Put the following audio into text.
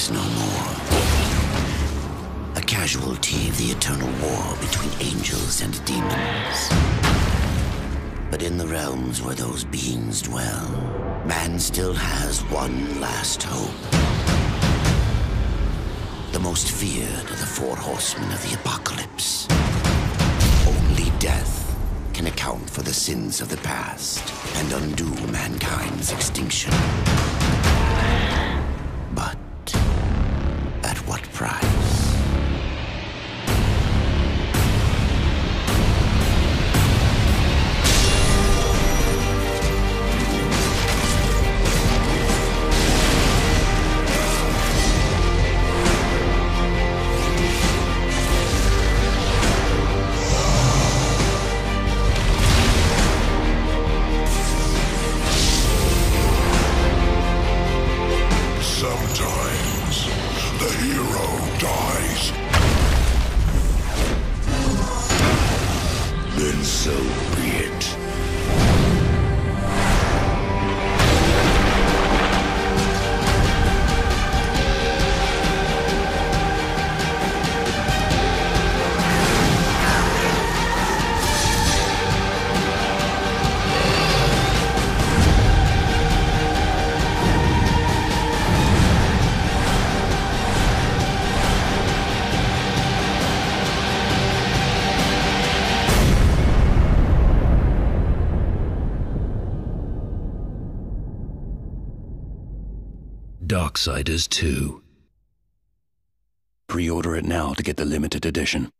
is no more. A casualty of the eternal war between angels and demons. But in the realms where those beings dwell, man still has one last hope. The most feared of the four horsemen of the apocalypse. Only death can account for the sins of the past and undo mankind's extinction. Sometimes the hero dies. Then so be it. Darksiders 2. Pre order it now to get the limited edition.